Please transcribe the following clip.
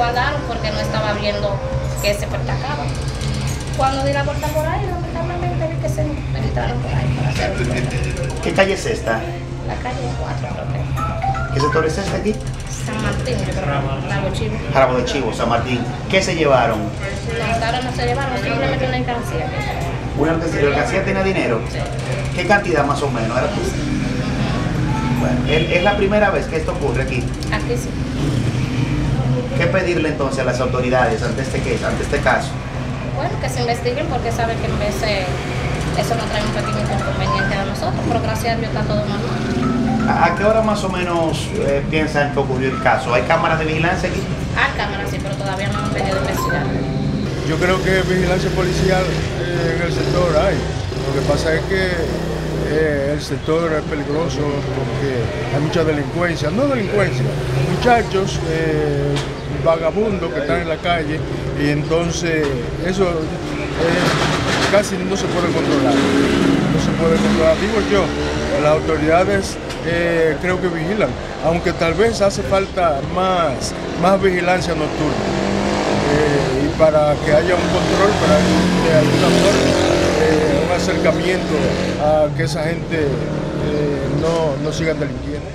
guardaron porque no estaba viendo que se pertacaba. Cuando di la vuelta por ahí, lamentablemente vi que se entraron por ahí para hacer un. ¿Qué calle es esta? La calle 4, creo que. ¿Qué sector es este aquí? San Martín, yo creo, Lago Chivo. Jarabo de Chivo, San Martín. ¿Qué se llevaron? No, ahora no se llevaron, simplemente una mercancía. Una mercancía. ¿La mercancía tenía dinero? Sí. ¿Qué cantidad más o menos? Era Bueno, es es la primera vez que esto ocurre aquí. Aquí sí. ¿Qué pedirle entonces a las autoridades ante este, caso- ante este caso? Bueno, que se investiguen porque saben que en vez de eso nos trae un pequeño inconveniente a nosotros, pero gracias a Dios está todo normal. ¿A qué hora más o menos eh, piensan que ocurrió el caso? ¿Hay cámaras de vigilancia aquí? Hay cámaras sí, pero todavía no han venido a investigar. Yo creo que vigilancia policial eh, en el sector hay. Lo que pasa es que eh, el sector es peligroso porque hay mucha delincuencia, no delincuencia, muchachos eh, vagabundos que están en la calle y entonces eso eh, casi no se puede controlar. No se puede controlar. Digo yo, las autoridades eh, creo que vigilan, aunque tal vez hace falta más, más vigilancia nocturna eh, y para que haya un control, para que de alguna forma un acercamiento a que esa gente no, no sigan delinquiendo.